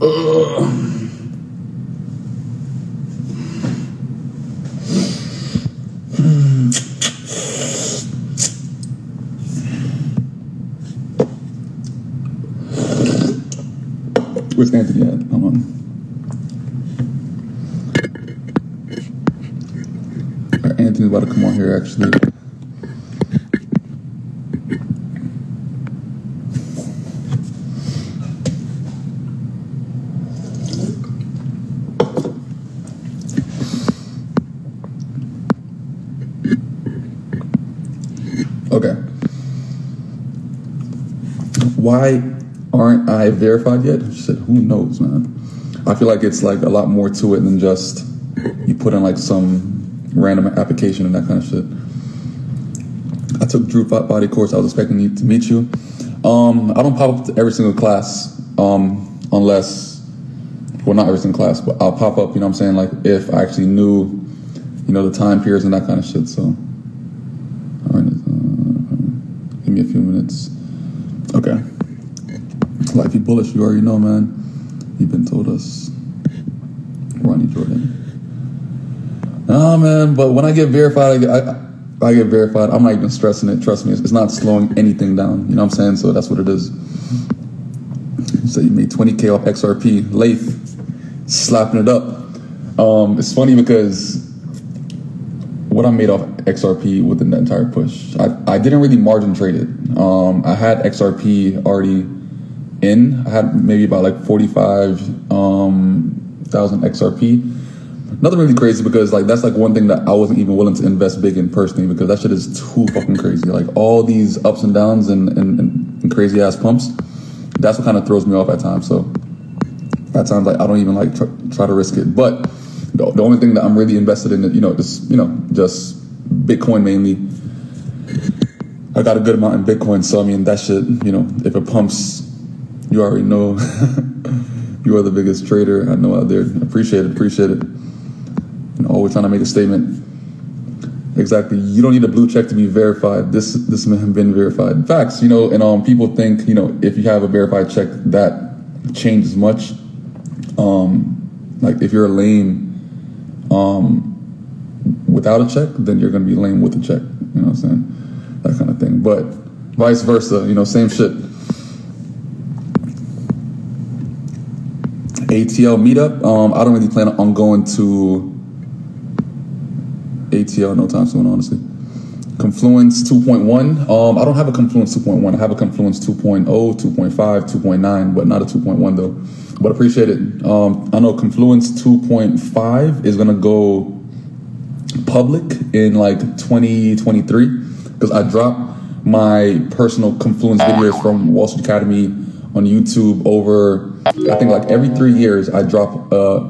Where's Anthony at? Hold on. Right, Anthony's about to come on here actually. Okay. Why aren't I verified yet? She said, who knows, man? I feel like it's like a lot more to it than just you put in like some random application and that kind of shit. I took Drew Body course. I was expecting to meet you. Um, I don't pop up to every single class um, unless, well, not every single class, but I'll pop up. You know what I'm saying? Like if I actually knew, you know, the time periods and that kind of shit. So, all right, uh, give me a few minutes. Okay. Lifey Bullish, you already know, man. You've been told us. Ronnie Jordan. Ah, man, but when I get verified, I get, I, I get verified. I'm not even stressing it. Trust me, it's, it's not slowing anything down. You know what I'm saying? So that's what it is. So you made 20K off XRP. Lathe, slapping it up. Um, it's funny because what I made off XRP within the entire push, I, I didn't really margin trade it. Um, I had XRP already in. I had maybe about like 45,000 um, XRP. Nothing really crazy because like that's like one thing that I wasn't even willing to invest big in personally because that shit is too fucking crazy. Like all these ups and downs and, and, and crazy ass pumps, that's what kind of throws me off at times. So at times like I don't even like try, try to risk it. But the, the only thing that I'm really invested in, you know, just you know, just Bitcoin mainly. I got a good amount in Bitcoin, so I mean that shit, you know, if it pumps you already know you are the biggest trader I know out there. Appreciate it, appreciate it. Always trying to make a statement. Exactly. You don't need a blue check to be verified. This this have been verified. Facts, you know, and um, people think you know if you have a verified check that changes much. Um, like if you're lame, um, without a check, then you're gonna be lame with a check. You know what I'm saying? That kind of thing. But vice versa. You know, same shit. ATL meetup. Um, I don't really plan on going to ATL no time soon, honestly. Confluence 2.1. Um, I don't have a Confluence 2.1. I have a Confluence 2.0, 2.5, 2.9, but not a 2.1 though. But appreciate it. Um, I know Confluence 2.5 is gonna go public in like 2023 because I dropped my personal Confluence videos from Wall Street Academy on YouTube over I think like every three years I drop uh,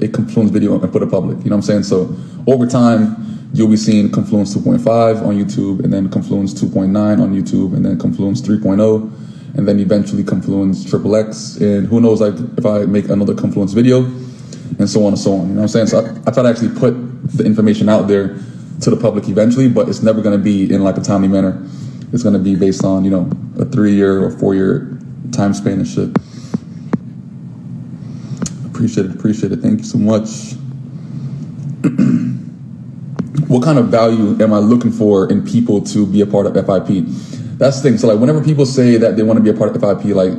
a Confluence video and put it public. You know what I'm saying? So over time, you'll be seeing Confluence 2.5 on YouTube, and then Confluence 2.9 on YouTube, and then Confluence 3.0, and then eventually Confluence Triple X, and who knows like if I make another Confluence video, and so on and so on. You know what I'm saying? So I, I try to actually put the information out there to the public eventually, but it's never going to be in like a timely manner. It's going to be based on you know a three year or four year time span and shit. Appreciate it, appreciate it. Thank you so much. what kind of value am I looking for in people to be a part of FIP? That's the thing. So like whenever people say that they want to be a part of FIP, like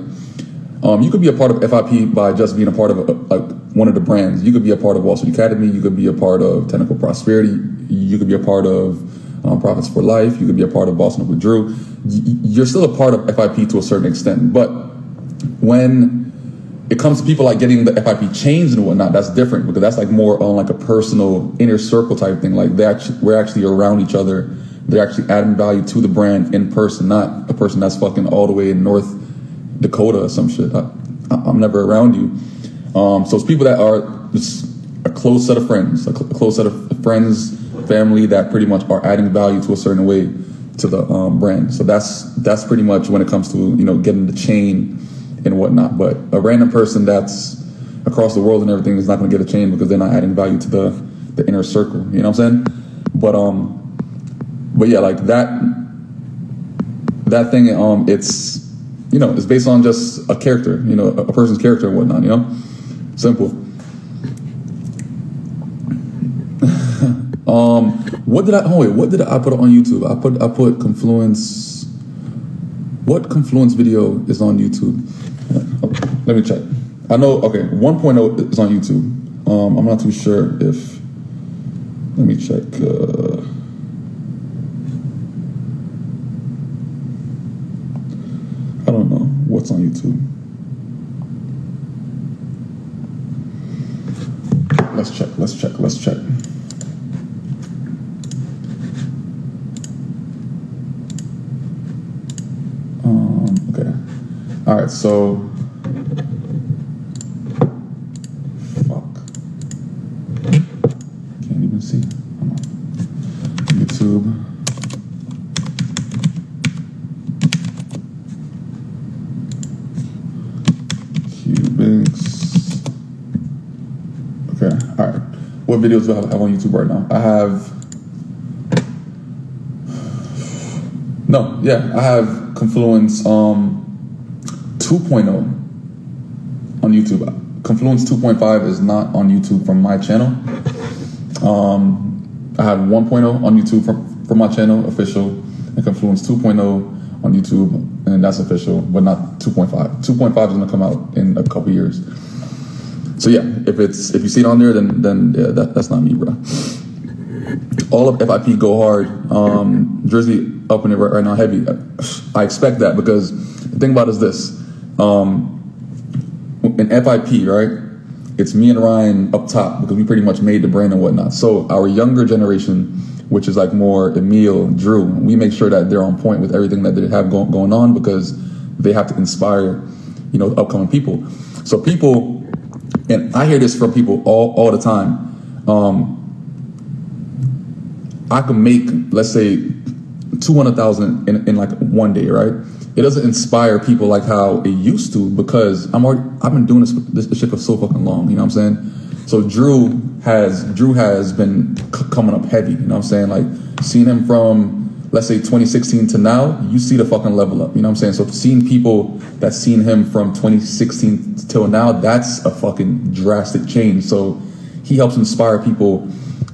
um, you could be a part of FIP by just being a part of a, like one of the brands. You could be a part of Wall Street Academy. You could be a part of Technical Prosperity. You could be a part of um, Profits for Life. You could be a part of Boston with Drew. You're still a part of FIP to a certain extent, but when it comes to people like getting the FIP changed and whatnot, that's different because that's like more on like a personal inner circle type thing. Like actually, we're actually around each other. They're actually adding value to the brand in person, not a person that's fucking all the way in North Dakota or some shit. I, am never around you. Um, so it's people that are just a close set of friends, a, cl- a, close set of friends, family that pretty much are adding value to a certain way to the um, brand. So that's that's pretty much when it comes to you know getting the chain and whatnot. But a random person that's across the world and everything is not going to get a chain because they're not adding value to the the inner circle. You know what I'm saying? But um, but yeah, like that that thing. Um, it's you know, it's based on just a character, you know, a, a person's character and whatnot, you know? Simple. um, what did I, oh wait, what did I put on YouTube? I put, I put Confluence, what Confluence video is on YouTube? Let me check. I know, okay, 1.0 is on YouTube. Um, I'm not too sure if, let me check. Uh, I don't know what's on YouTube. Let's check, let's check, let's check. Um, okay. All right, so. Fuck. Can't even see. YouTube. Cubics. Okay, all right. What videos do I have on YouTube right now? I have. No, yeah, I have Confluence um 2.0 on YouTube. Confluence 2.5 is not on YouTube from my channel. Um, I have 1.0 on YouTube from, from my channel, official, and Confluence 2.0 on YouTube, and that's official, but not 2.5. 2.5 is to come out in a couple years. So yeah, if it's if you see it on there, then then yeah, that, that's not me, bro. All of FIP go hard. Um, Jersey up in it right, right now, heavy. I expect that because the thing about it is this: um, in FIP, right? It's me and Ryan up top because we pretty much made the brand and whatnot. So our younger generation, which is like more Emil, Drew, we make sure that they're on point with everything that they have go- going on because they have to inspire, you know, upcoming people. So people, and I hear this from people all, all the time. Um, I can make, let's say, 200,000 in, in like one day, right? It doesn't inspire people like how it used to because I'm already, I've been doing this, this shit for so fucking long, you know what I'm saying? So Drew has, Drew has been c- coming up heavy, you know what I'm saying? Like seeing him from, let's say 2016 to now, you see the fucking level up, you know what I'm saying? So seeing people that seen him from 2016 till now, that's a fucking drastic change. So he helps inspire people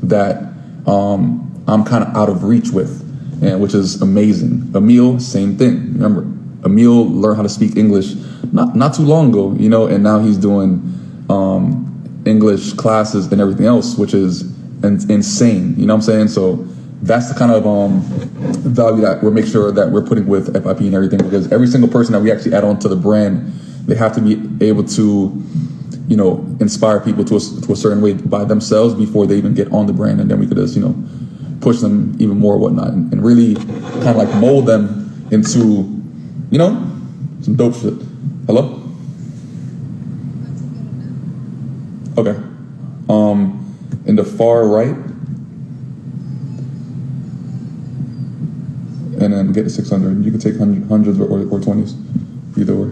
that um, I'm kind of out of reach with, and which is amazing. Emil, same thing. Remember, Emil learned how to speak English not not too long ago, you know, and now he's doing um, English classes and everything else, which is in- insane. You know what I'm saying? So that's the kind of um, value that we're making sure that we're putting with FIP and everything, because every single person that we actually add on to the brand, they have to be able to you know, inspire people to a, to a certain way by themselves before they even get on the brand, and then we could just, you know, push them even more, whatnot, and, and really kind of like mold them into, you know, some dope shit. Hello. Okay. Um, in the far right, and then get to six hundred. You can take hundred, hundreds or, or twenties, either way.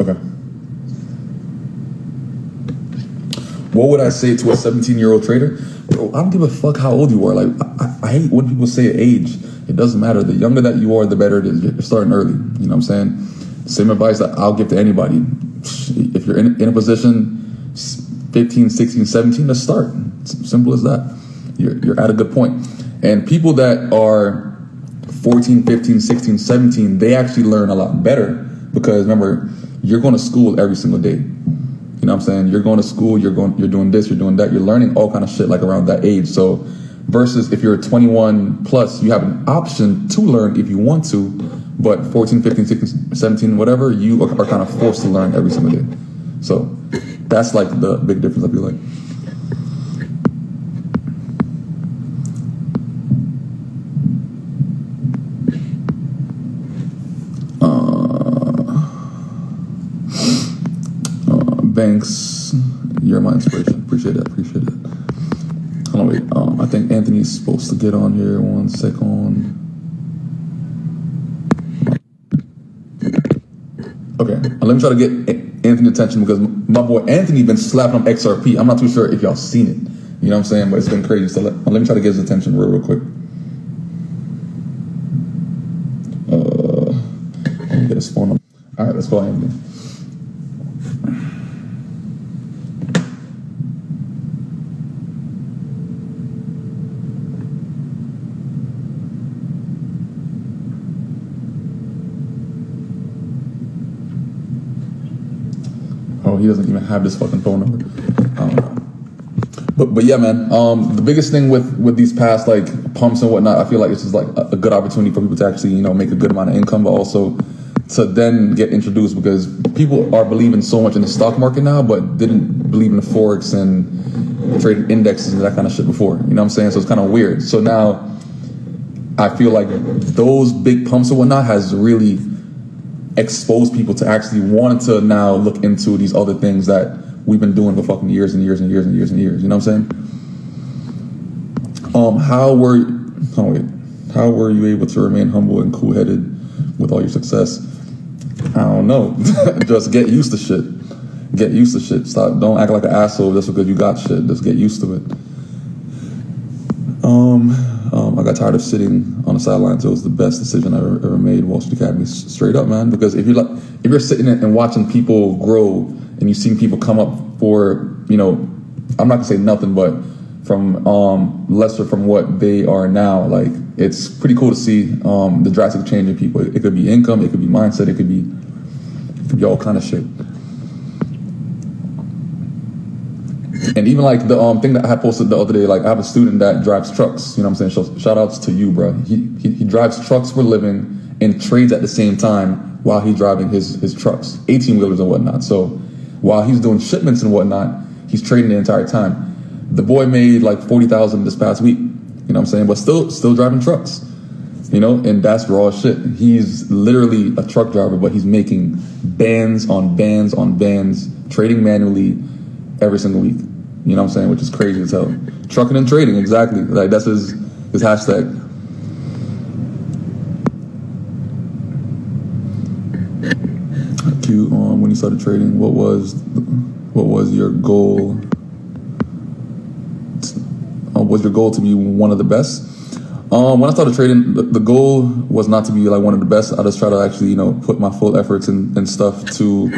Okay. What would I say to a 17 year old trader? Bro, I don't give a fuck how old you are. Like, I, I- hate when people say age. It doesn't matter. The younger that you are, the better it is. You're starting early. You know what I'm saying? Same advice that I'll give to anybody. If you're in, in a position, 15, 16, 17, let's start. It's simple as that. You're, you're at a good point. And people that are 14, 15, 16, 17, they actually learn a lot better because remember, you're going to school every single day. Know what I'm saying? You're going to school, you're going you're doing this, you're doing that, you're learning all kind of shit like around that age. So versus if you're 21 plus, you have an option to learn if you want to, but 14, 15, 16, 17, whatever, you are, are kind of forced to learn every single day. So that's like the big difference I feel like. Uh, Banks, you're my inspiration. Appreciate that. Appreciate it. Hold on, wait. Um, I think Anthony's supposed to get on here. One second. Okay, uh, let me try to get Anthony's attention because my boy Anthony been slapping on XRP. I'm not too sure if y'all seen it. You know what I'm saying? But it's been crazy. So let, let me try to get his attention real, real quick. Uh, get his phone number. All right, let's call Anthony. Oh, he doesn't even have this fucking phone number. Know. But but yeah, man. Um, the biggest thing with with these past like pumps and whatnot, I feel like it's just like a, a good opportunity for people to actually you know make a good amount of income, but also to then get introduced because people are believing so much in the stock market now, but didn't believe in the forex and trading indexes and that kind of shit before. You know what I'm saying? So it's kind of weird. So now I feel like those big pumps and whatnot has really exposed people to actually wanting to now look into these other things that we've been doing for fucking years and years and years and years and years. You know what I'm saying? Um, how were oh wait, how were you able to remain humble and cool headed with all your success? I don't know. Just get used to shit. Get used to shit. Stop. Don't act like an asshole just because you got shit. Just get used to it. I got tired of sitting on the sidelines. It was the best decision I ever, ever made. Wall Street Academy, straight up, man. Because if you're like, if you're sitting and watching people grow, and you've seen people come up for, you know, I'm not gonna say nothing, but from um, lesser from what they are now, like it's pretty cool to see um, the drastic change in people. It, could be income, it could be mindset, it could be, it could be all kind of shit. And even like the um thing that I posted the other day, like I have a student that drives trucks. You know what I'm saying? So shout outs to you, bro. He, he he drives trucks for a living and trades at the same time while he's driving his his trucks, 18 wheelers and whatnot. So while he's doing shipments and whatnot, he's trading the entire time. The boy made like forty thousand this past week. You know what I'm saying? But still still driving trucks. You know, and that's raw shit. He's literally a truck driver, but he's making bands on bands on bands, trading manually every single week. You know what I'm saying? Which is crazy as hell. Trucking and trading, exactly. Like that's his his hashtag. Q on when you started trading. What was what was your goal? Uh, was your goal to be one of the best? Um, when I started trading, the, the goal was not to be like one of the best. I just try to actually, you know, put my full efforts and, and stuff to,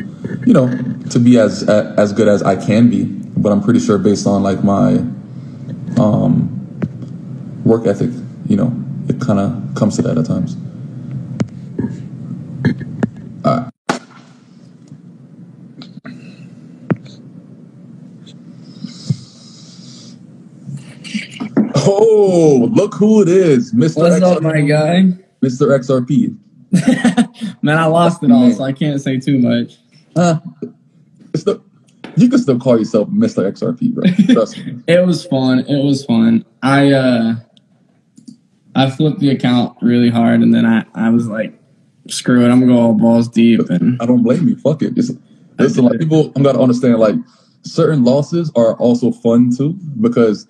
you know, to be as as good as I can be. But I'm pretty sure based on like my um, work ethic, you know, it kind of comes to that at times. Right. Oh, look who it is, Mr. What's up, XRP. my guy? Mr. XRP. Man, I lost it all, so I can't say too much. It's the, you can still call yourself Mr. XRP, bro. Trust me. It was fun. It was fun. I uh I flipped the account really hard and then I, I was like, screw it, I'm gonna go all balls deep and I don't blame you. Fuck it. It's, listen, like people, I'm gotta understand. Like certain losses are also fun too because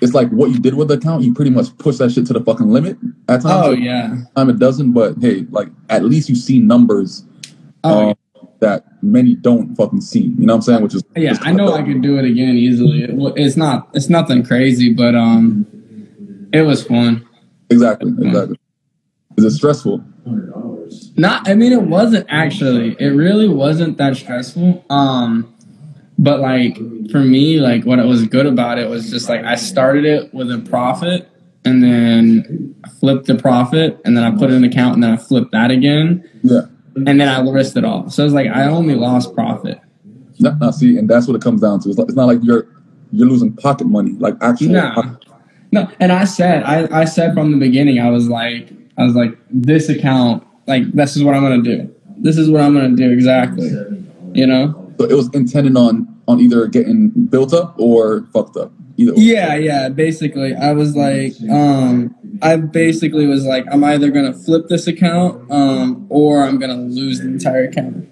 it's like what you did with the account. You pretty much push that shit to the fucking limit. At times, Oh yeah. time it doesn't. But hey, like at least you see numbers Oh um, that many don't fucking see. You know what I'm saying? Which is yeah, I know. I could do it again easily. It, it's not it's nothing crazy, but um it was fun. exactly, exactly. Is it stressful? Not I mean it wasn't actually. It really wasn't that stressful. Um but like for me, like what it was good about it was just like I started it with a profit and then I flipped the profit and then I put it in an account and then I flipped that again Yeah. And then I risked it all. So it's like I only lost profit. Now, now see, and that's what it comes down to. It's, like, it's not like you're you're losing pocket money, like actual. No. pocket- No, and I said I, I said from the beginning I was like I was like this account like this is what I'm gonna do. This is what I'm gonna do exactly. You know? So it was intended on on either getting built up or fucked up. Either. way. Yeah, yeah. Basically, I was like, um, I basically was like, I'm either gonna flip this account, um, or I'm gonna lose the entire account.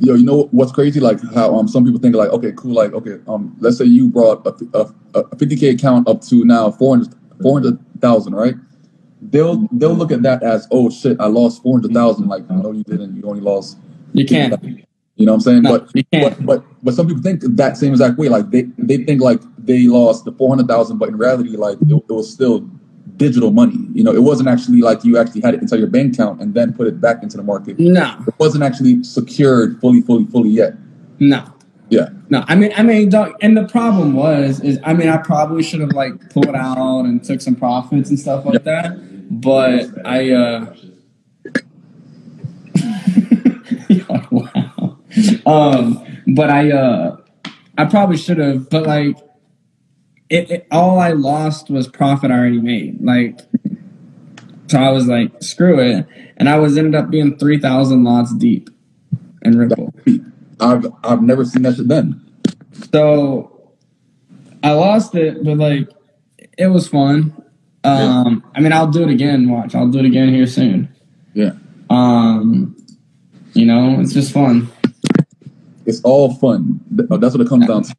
Yo, you know what's crazy? Like how um some people think like, okay, cool, like okay, um let's say you brought a, a, a 50k account up to now 400 400,000, right? They'll they'll look at that as, oh shit, I lost 400,000. Like no, you didn't. You only lost. You can't. You know what I'm saying? No, but, but but but some people think that same exact way. Like they they think like they lost the 400,000, but in reality, like it, it was still digital money. You know, it wasn't actually like you actually had it inside your bank account and then put it back into the market. No, It wasn't actually secured fully, fully, fully yet. no. Yeah. No, I mean, I mean, dog, and the problem was, is I mean, I probably should have like pulled out and took some profits and stuff like that, but I, uh, You're like, wow, um, but I, uh, I probably should have, but like, it, it, all I lost was profit I already made, like, so I was like, screw it, and I was ended up being three thousand lots deep in Ripple. I've I've never seen that shit done. So I lost it, but like it was fun. Um, I mean, I'll do it again. Watch, I'll do it again here soon. Yeah. Um, you know, it's just fun. It's all fun. Oh, that's what it comes down to.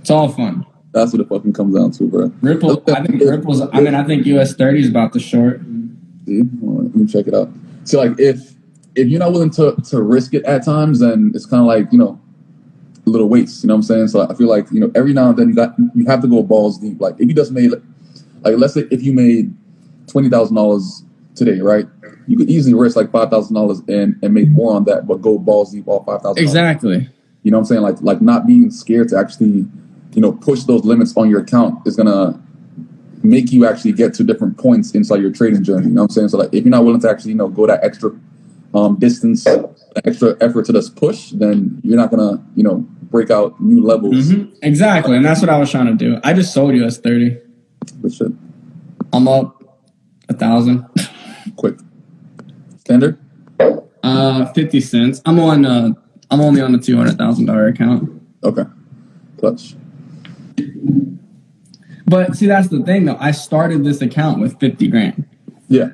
It's all fun. That's what it fucking comes down to, bro. Ripple. I think Ripple's. I mean, I think US thirty is about the short. See? On, Let me check it out. So like if if you're not willing to to risk it at times, then it's kind of like you know a little waste. You know what I'm saying? So I feel like you know every now and then you got you have to go balls deep. Like if you just made like let's say if you made twenty thousand dollars today, right? You could easily risk like five thousand dollars and and make more on that, but go balls deep all five thousand. Exactly. You know what I'm saying? Like like not being scared to actually, you know, push those limits on your account is gonna make you actually get to different points inside your trading journey. You know what I'm saying? So like if you're not willing to actually, you know, go that extra um distance, extra effort to just push, then you're not gonna, you know, break out new levels. Mhm. Exactly, and that's what I was trying to do. I just sold US thirty. But shit, I'm up a thousand. quick. Standard? Uh, fifty cents. I'm on. Uh, I'm only on the two hundred thousand dollar account. Okay. Clutch. But see, that's the thing though. I started this account with 50 grand. Yeah.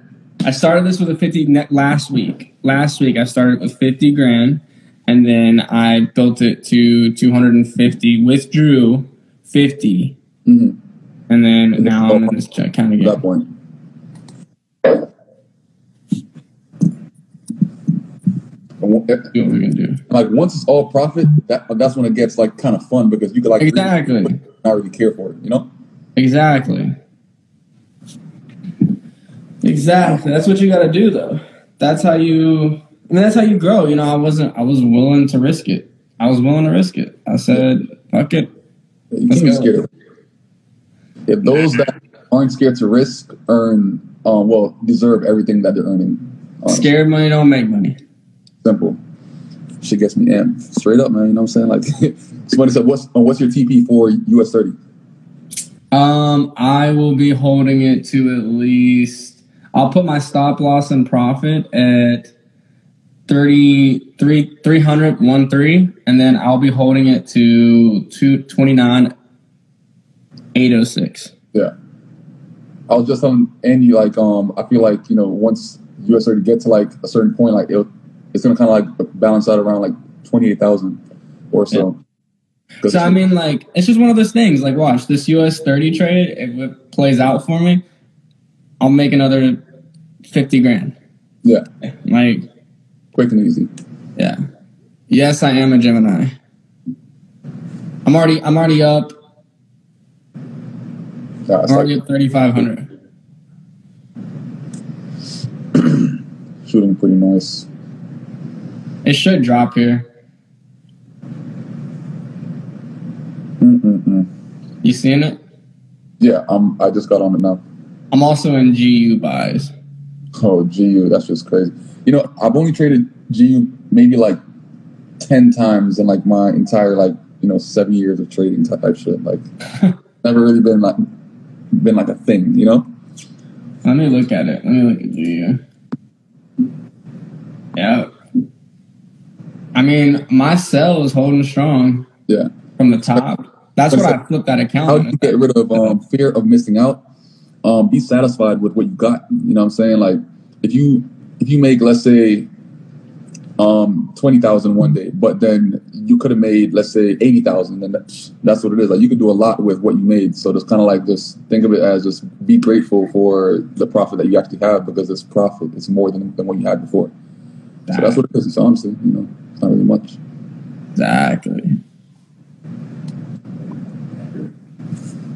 I started this with a 50 net last week. Last week I started with 50 grand and then I built it to 250, withdrew 50, hmm and then now I'm in this account At that point. Eh, what we can do. Like once it's all profit, that that's when it gets like kind of fun because you could like Exactly. not really care for it, you know? Exactly. Exactly. That's what you got to do, though. That's how you. I mean, that's how you grow. You know, I wasn't. I was willing to risk it. I was willing to risk it. I said, "Fuck it." You Let's can't be go. scared. If those that aren't scared to risk earn, um, well, deserve everything that they're earning. Honestly. Scared money don't make money. Simple. Shit gets me amped. Straight up, man. You know what I'm saying? Like, somebody said, "What's uh, what's your TP for US 30?" Um, I will be holding it to at least. I'll put my stop loss and profit at 33 300 1 3 and then I'll be holding it to 229 806. Yeah. I was just telling Andy, like, um, I feel like you know once US 30 get to like a certain point, like it, it's gonna kind of like balance out around like 28,000 or so. 'Cause So I mean, like, it's just one of those things. Like, watch this US thirty trade. If it plays out for me, I'll make another fifty grand. yeah, Like, quick and easy. yeah. Yes, I am a Gemini. I'm already. I'm already up. Yeah, it's I'm already like at thirty five hundred. shooting pretty nice. It should drop here. Mm-mm-mm. You seeing it? Yeah, um, I just got on it now. I'm also in GU buys. Oh, GU, that's just crazy. You know, I've only traded GU maybe like ten times in like my entire like you know seven years of trading type type shit. Like, never really been like been like a thing. You know? Let me look at it. Let me look at GU. Yeah. I mean, my sell is holding strong Yeah. from the top. That's what I flipped that account. How do you get rid of um, fear of missing out? Um, be satisfied with what you got. You know what I'm saying? Like if you if you make let's say um twenty thousand one day, but then you could have made let's say eighty thousand, and that's that's what it is. Like you could do a lot with what you made. So it's kind of like just think of it as just be grateful for the profit that you actually have because this profit is more than, than what you had before. So that's what it is. It's honestly, you know, it's not really much. Exactly.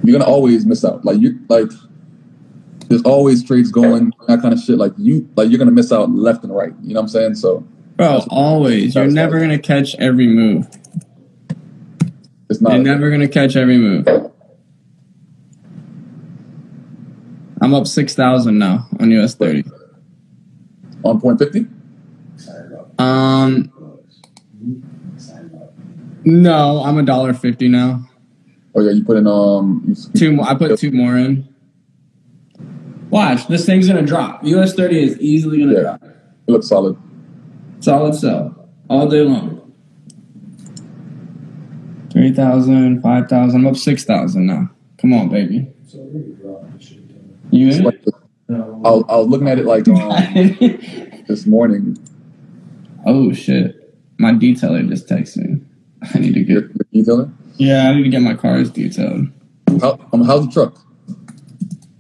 You're gonna always miss out. Like you like there's always trades going, that kind of shit. Like you like you're gonna miss out left and right. You know what I'm saying? So Bro, always. You're never like- gonna catch every move. it's not You're never gonna catch every move. I'm up six thousand now on US thirty. on point fifty. Um, no, I'm a dollar fifty now. Oh yeah, you put in um Two more. I put two more in. Watch, this thing's gonna drop. US thirty is easily gonna Yeah. drop. it looks solid. Solid sell all day long. 3,000, 5,000. I'm up 6,000 now. Come on, baby. You in Like, I, was, I was looking at it like um, this morning. oh, shit. My detailer just texted me. I need to get. your detailer. Yeah, I need to get my cars detailed. How um, how's the truck?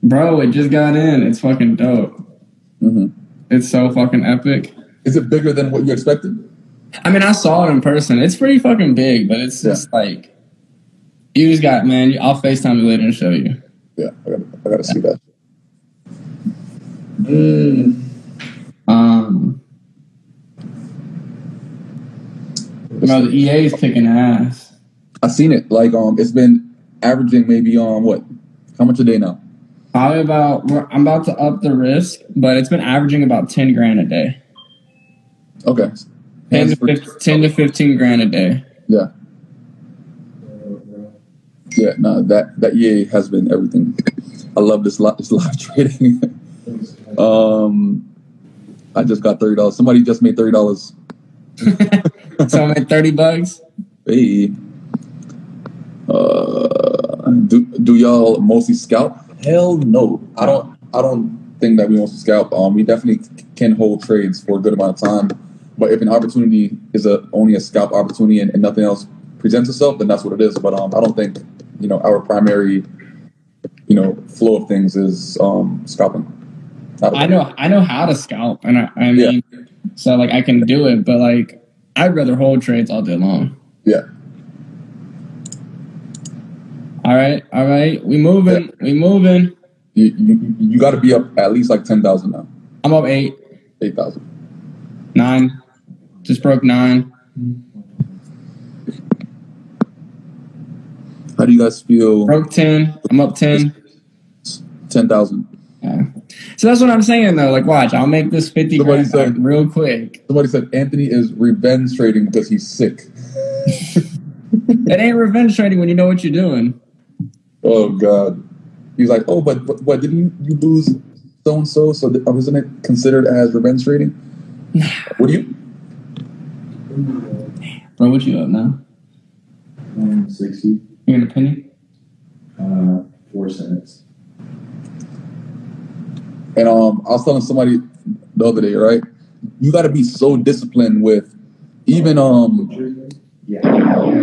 Bro, it just got in. It's fucking dope. hmm It's so fucking epic. Is it bigger than what you expected? I mean, I saw it in person. It's pretty fucking big, but it's Yeah. just like. You just got, man. I'll FaceTime you later and show you. Yeah, I gotta, I gotta see that. Mm. No, the EA is kicking ass. I seen it. Like um, it's been averaging maybe um what? How much a day now? Probably about. we're- I'm about to up the risk, but it's been averaging about ten grand a day. Okay. 10 to, Hands free. 15, 10 to 15 grand a day. Yeah. Yeah, no, that that EA has been everything. I love this live, this live trading. um, I just got thirty dollars. Somebody just made thirty dollars. so I'm at 30 bucks. Hey, uh, do do y'all mostly scalp? Hell no, I don't. I don't think that we mostly scalp. Um, we definitely can hold trades for a good amount of time, but if an opportunity is a only a scalp opportunity and, and nothing else presents itself, then that's what it is. But um, I don't think you know our primary you know flow of things is um scalping. I know I know how to scalp, and I, I mean, so like I can do it, but like I'd rather hold trades all day long. Yeah. All right, all right, we moving, we moving. You you, you got to be up at least like ten thousand now, I'm up eight, eight thousand. nine, just broke nine. How do you guys feel? Broke ten. I'm up ten. Ten thousand. Yeah. So that's what I'm saying though. Like, watch, I'll make this fifty Somebody grand back said- real quick. Somebody said Anthony is revenge trading because he's sick. It ain't revenge trading when you know what you're doing. Oh God. He's like, oh, but but what didn't you lose so and so? So th- isn't it considered as revenge trading? What do you? Bro, what you up now? Um, 60, You in a penny? uh, 4 cents. And um, I was telling somebody the other day, right? You got to be so disciplined with even um Yeah.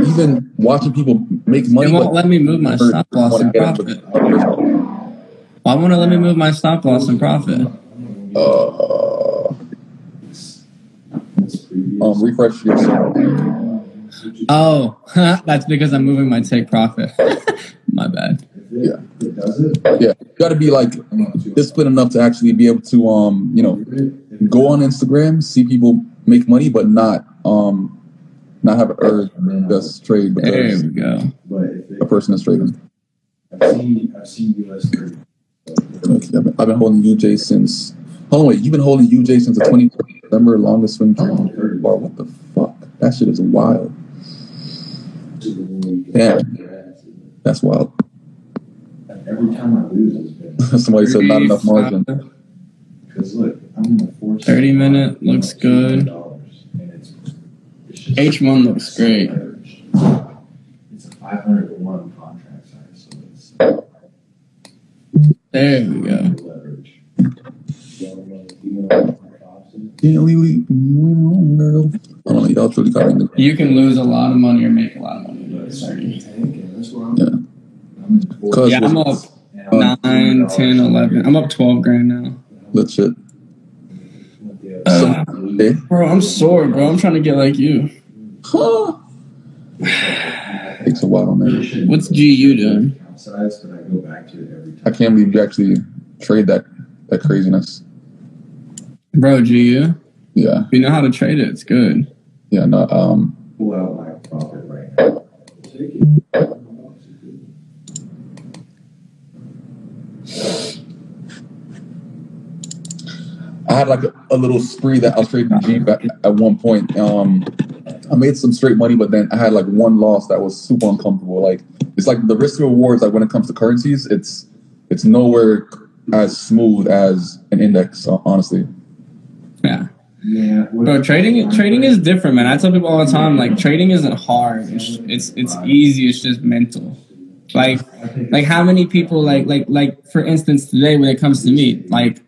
even watching people make money. It won't let me move my stop loss and profit. Why won't it let me move my stop loss and profit? Uh, um, refresh yourself. Oh, that's because I'm moving my take profit. my bad. If it, Yeah. it does it, Yeah, you got to be like I'm on two. disciplined enough to actually be able to um you know If it- if it- go on Instagram, see people make money, but not um not have an urge to just trade There because we go. But a person is trading. I've seen, I've seen US 30. I've been, I've been holding UJ since. Hold on, wait, you've been holding UJ since the 20th November longest swing trade. Oh, Bar. What the fuck? That shit is wild. Yeah. That's wild. Every time I lose, it's been. Somebody said not enough margin. Because look, I'm in the four. 30 minute looks good. It's, it's H1 looks great. It's a 500 to 1 contract size, so it's uh, There we go. You know, you know what my option? Can't leave, leave alone, girl. You can lose a lot of money or make a lot of money. with 30. That's what I'm. Yeah. I'm at four- Cause Yeah, I'm up and I'm 9, 10, 11. I'm up 12 grand now. legit. the- Uh, bro, I'm sore, bro. I'm trying to get like you. huh? Takes a while, man. What's GU doing? I go back to it every I time. can't believe you actually trade that that craziness. Bro, GU? Yeah, You know how to trade it. It's good. yeah. No, um, out my profit right now. I had like a, a little spree that I was trading Jeep at, at one point. Um, I made some straight money, but then I had like one loss that was super uncomfortable. Like it's like the risk rewards. Like when it comes to currencies, it's it's nowhere as smooth as an index. uh, Honestly, Yeah. Yeah. Bro, trading trading is different, man. I tell people all the time, like trading isn't hard. It's it's it's easy. It's just mental. Like like how many people like like like for instance today when it comes to me, like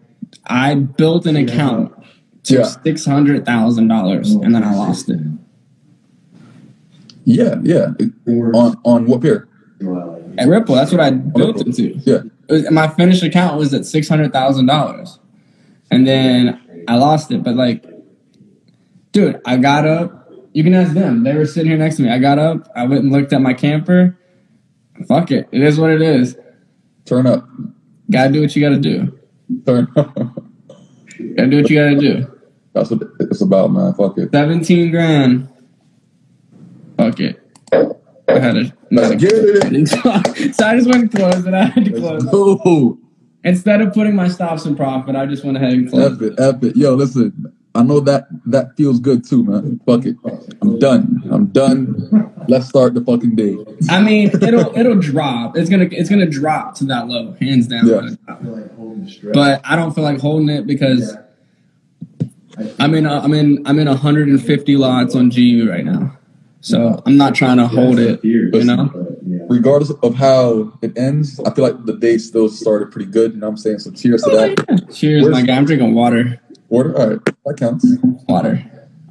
I built an account to Yeah. six hundred thousand dollars and then I lost it. yeah, yeah. On on what pair? At Ripple, that's what I built it to. Yeah, It was- my finished account was at six hundred thousand dollars, and then I lost it. But like, dude, I got up. You can ask them. They were sitting here next to me. I got up. I went and looked at my camper. Fuck it. It is what it is. turn up, Gotta do what you gotta do. turn. up. Gotta do what you gotta do. That's what it's about, man. Fuck it. Seventeen grand. Fuck it. I had a. Let's get it. so I just went and closed it. I had to close. it. Instead of putting my stops in profit, I just went ahead and closed epic, it. epic. Yo, listen. I know that that feels good too, man. Fuck it. I'm done. I'm done. Let's start the fucking day. I mean, it'll it'll drop. It's gonna it's gonna drop to that low, hands down. Yeah. I feel like holding stress. But I don't feel like holding it because I I'm in a, I'm in I'm in 150 lots on GU right now, so I'm not trying to hold it. You know, Regardless of how it ends, I feel like the day still started pretty good. You know what I'm saying? So cheers to that. cheers, Where's- my guy. I'm drinking water. Order. All right. That counts. Water.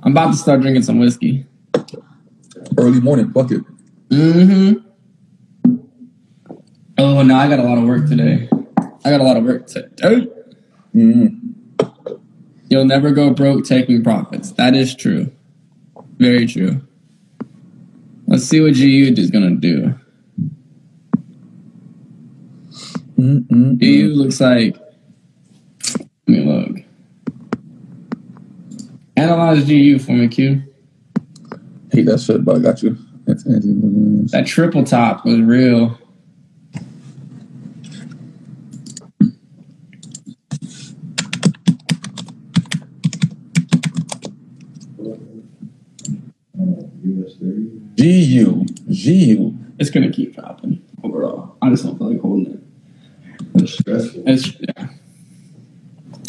I'm about to start drinking some whiskey. Early morning. Fuck it. Mm-hmm. Oh no, I got a lot of work today. I got a lot of work today. Mm. You'll never go broke taking profits. That is true. Very true. Let's see what GU is gonna do. Mm-mm. GU looks like. Let me look. Analyze GU for me, Q. Hate that shit, but I got you. That triple top was real. US 30. GU. GU. It's gonna keep dropping overall. I just don't feel like holding it. It's, Stressful. it's yeah.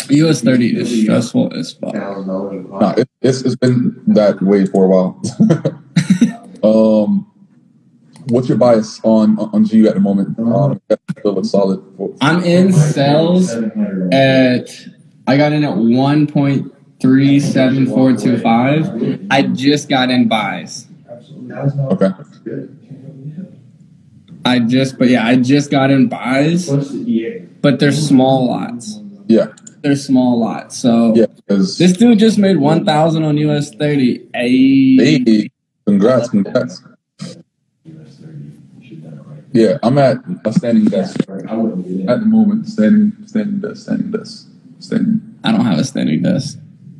US thirty is stressful as fuck. Thousand dollars a Nah, pop. it, it's it's been that way for a while. um, what's your bias on on GU at the moment? Um, that still looks solid. I'm in sales at I got in at one point three seven four two five. I just got in buys. Okay. Good. I just but yeah, I just got in buys, What's the EA? but they're small lots. Yeah. They're small lots. So Yeah. This dude just made one thousand on US thirty. Hey, congrats, congrats. US 30. You should have done it right. Yeah, I'm at a standing desk I wouldn't get in. at the moment. Standing, standing desk, standing desk, standing. I don't have a standing desk.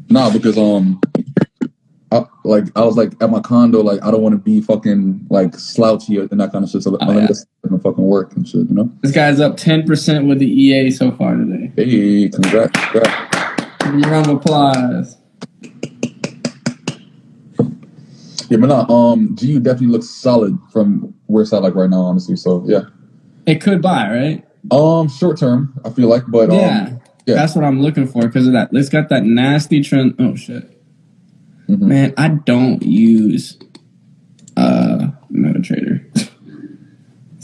Nah, because um, I, like I was like at my condo, like I don't want to be fucking like slouchy and that kind of shit. So Oh, let me yeah. just fucking fucking work and shit, you know. This guy's up ten percent with the EA so far today. Hey, congrats, congrats. Give me a round of applause. Yeah, but not um, GU definitely looks solid from where it's at like right now, honestly. So yeah, It could buy, right? um, short term, I feel like, but um, yeah. yeah. That's what I'm looking for because of that. It's got that nasty trend. Oh shit. Mhm. Man, I don't use uh MetaTrader.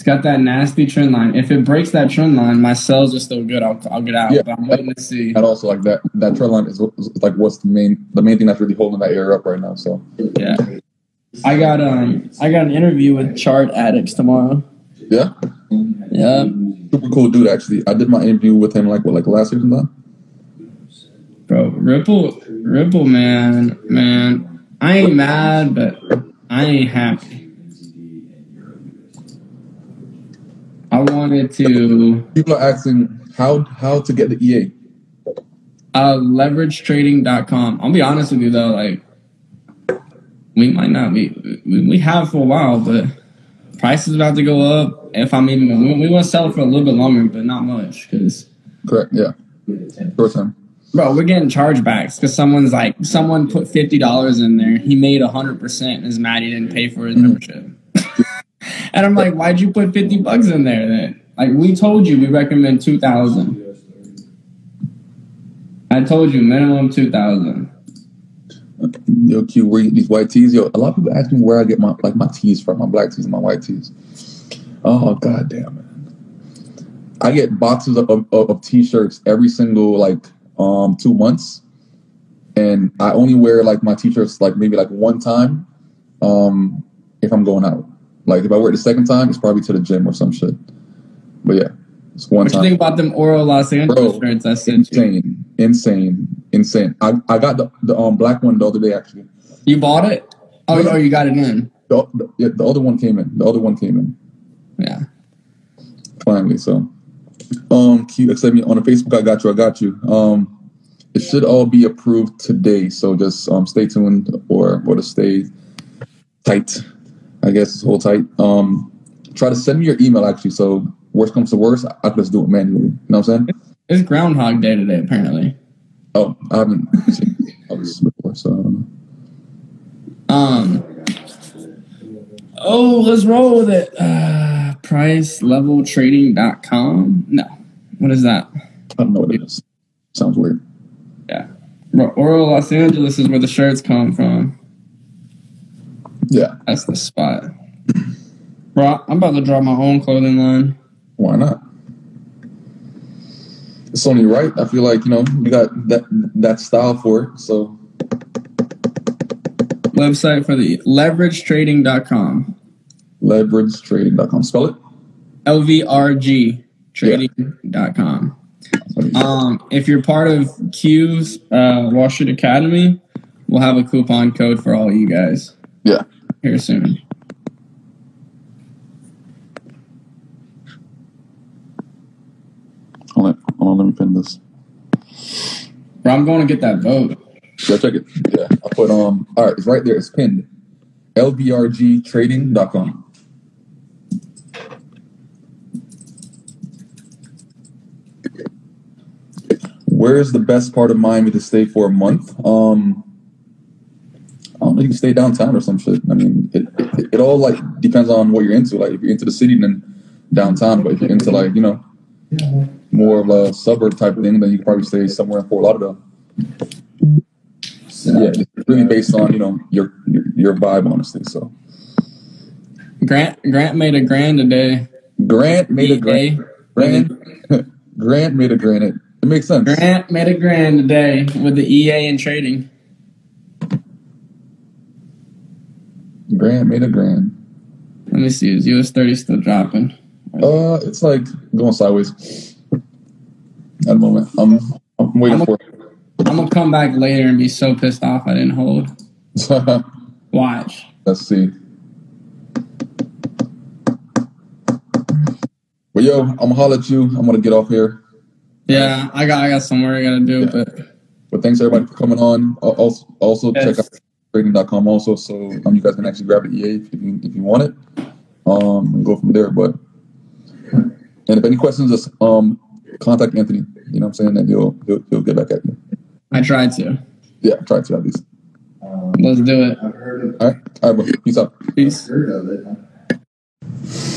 Got that nasty trend line. If it breaks that trend line, my sells are still good. I'll, I'll get out. Yeah. But I'm waiting to see. And also like that that trend line is, is like what's the main the main thing that's really holding that area up right now. So Yeah. I got um I got an interview with Chart Addicts tomorrow. yeah, Yeah. super cool dude. Actually, I did my interview with him like what like last year sometime. Bro, Ripple Ripple man, man. I ain't mad, but I ain't happy. I wanted to People are asking how how to get the EA. uh leveragedtrading.com. I'll be honest with you though, like we might not be we, we have for a while, but price is about to go up. If I'm even we, we want to sell it for a little bit longer, but not much because Correct. Yeah. Short term. Bro, we're getting chargebacks because someone's like, someone put fifty dollars in there. He made hundred percent and is mad he didn't pay for his membership. And I'm like, why'd you put fifty bucks in there? Then, like, we told you we recommend two thousand. I told you minimum two thousand. Yo, Q, where these white tees? Yo, a lot of people ask me where I get my like my tees from, my black tees and my white tees. Oh god damn it! I get boxes of, of, of t-shirts every single like um two months, and I only wear like my t-shirts like maybe like one time, um if I'm going out. Like if I wear it the second time, it's probably to the gym or some shit. But yeah, it's one What you think about them Oro Los Angeles Bro, shirts I sent you? Insane, insane, insane. I, I got the, the um black one the other day actually. You bought it? Oh, oh, you got it in. The, the, yeah, the other one came in. The other one came in Yeah. finally. So, um, Q, accept me on the Facebook. I got you. I got you. Um, it should all be approved today. So just um, stay tuned or or to stay tight. I guess it's hold tight. Um, try to send me your email actually. So worst comes to worst, I can just do it manually. You know what I'm saying? It's Groundhog Day today, apparently. Oh, I haven't seen this before, so I don't know. Um. Oh, let's roll with it. Uh, priceleveltrading.com. No. What is that? I don't know what it is. Sounds weird. Yeah. Oro Los Angeles is where the shirts come from. Yeah, That's the spot. Bro, I'm about to draw my own clothing line. why not? It's only right. I feel like you know you got that that style for it. So Website for the leveragedtrading.com. leveragedtrading.com. Spell it. LVRG trading.com. Um, if you're part of Q's uh, Wall Street Academy, we'll have a coupon code for all you guys Yeah. Here soon. Hold on, hold on, let me pin this. Bro, I'm going to get that vote. Yeah, check it. Yeah, I put um. All right, it's right there. It's pinned. LVRGTrading.com. Where's the best part of Miami to stay for a month? Um, I don't know. You can stay downtown or some shit. I mean, it, it, it all like depends on what you're into. Like, if you're into the city, then downtown. But if you're into like you know more of a suburb type thing, then you can probably stay somewhere in Fort Lauderdale. Yeah, it's really based on you know your your, your vibe, honestly. So Grant Grant made a grand today. Grant made a EA. grant. Grant, Grant made a grand. It, it makes sense. Grant made a grand today with the EA and trading. Grant made a grand. Let me see. Is US 30 still dropping? Uh, it's like going sideways at the moment. I'm I'm waiting I'm for I'm gonna come back later and be so pissed off I didn't hold. Watch. Let's see. But yo, I'm gonna holler at you. I'm gonna get off here. Yeah, I got I got somewhere I gotta do, Yeah. but But thanks everybody for coming on. Also, also Yes. check out trading.com also, so um, you guys can actually grab the EA if you if you want it. Um, and go from there. But and if any questions, just um contact Anthony. You know what I'm saying, and he'll he'll, he'll get back at you. I tried to. Yeah, I try to at least. Um, Let's do it. I've heard of, All right, all right, bro. Peace out. Peace. heard of it.